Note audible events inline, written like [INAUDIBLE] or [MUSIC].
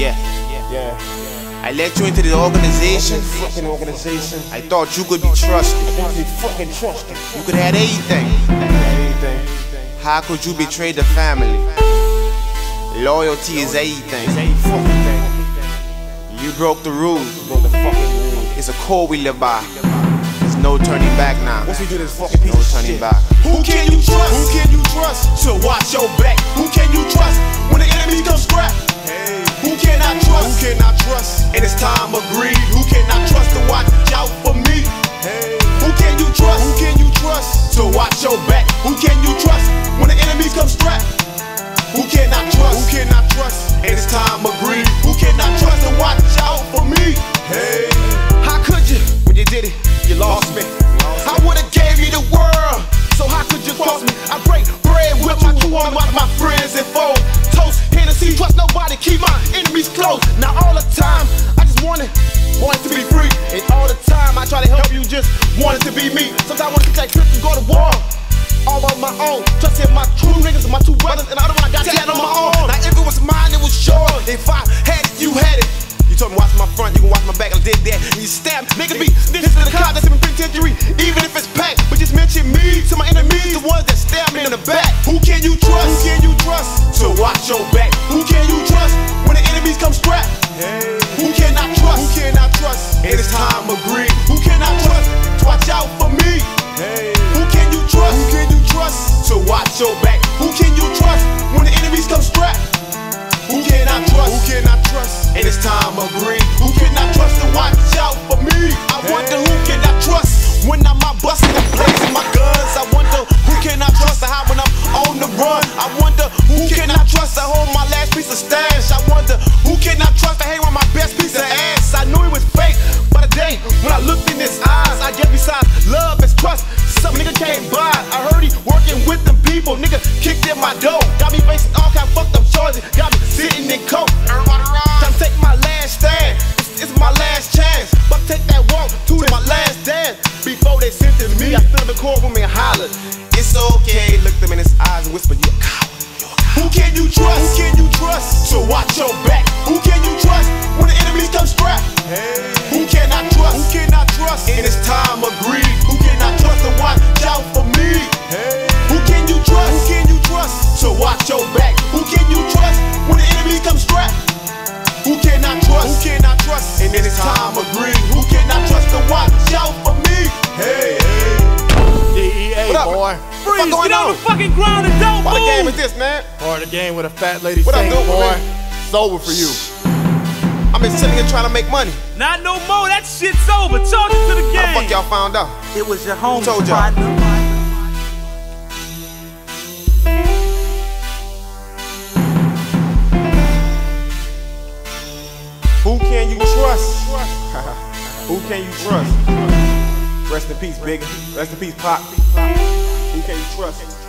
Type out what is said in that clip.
Yeah. Yeah. I let you into the organization. Fucking organization. I thought you could be trusted. Be fucking trusted. You could have anything. Anything. How could you betray the family? Loyalty is everything. Any fucking thing. You broke the rules. Broke the fucking rule. It's a code we live by. There's no turning back now. Once we do this fucking piece No turning shit. back. Who can you trust? Who can you trust to watch your back? Who can you trust when the enemy comes scrap? Who cannot trust? And it's time of greed. Who can I trust to watch out for me? Hey. Who can you trust? Who can you trust? to watch your back? Who can you trust when the enemy comes scrap? Who cannot trust? Who trust? cannot trust? And it's time of greed. Who cannot trust to watch out close. Now all the time, I just wanted, wanted to be free. And all the time, I try to help you, just wanted to be me. Sometimes I wanna take trips and go to war. All on my own, trusting my true niggas and my two brothers, and the other one I got on my own. Now if it was mine, it was yours. If I had it, you had it. You told me watch my front, you can watch my back, I did that. And you stab, niggas be snitching to the cops, that's in the penitentiary, even if it's packed. But just mention me to my enemies, the ones that stab me in the back. Who can you trust? Who can you trust? to watch your back? And it's time of greed. Who trust? To watch out for me. Hey. Who can you trust? Who can you trust? to watch your back? With. Nigga kicked in my door. Got me facing all kind of fucked up charges. Got me sitting in coke. Everybody ride. Time to take my last stand. It's, it's my last chance. But take that walk to my last dance. Before they sentenced me, I stood in the courtroom and hollered. It's okay. Look them in his eyes and whisper, You a coward. You a coward. Who can you trust? Who can you trust? Trust? watch your back? Who can you trust when the enemy comes strapped? Who cannot Who cannot trust? In this time of greed, who cannot trust to watch out for me? Hey, hey. DEA, What up? boy. Freeze, What going get on on? the fucking ground and don't What move. game is this, man? Part of the game with a fat lady What up, sing, dude, boy. man? It's over for you. I've been sitting here trying to make money. Not no more. That shit's over. Charge it to the game. How the fuck y'all found out? It was your home told y'all? Who can you trust? [LAUGHS] Who can you trust? Rest in peace, Biggie. Rest in peace, Pop. Who can you trust?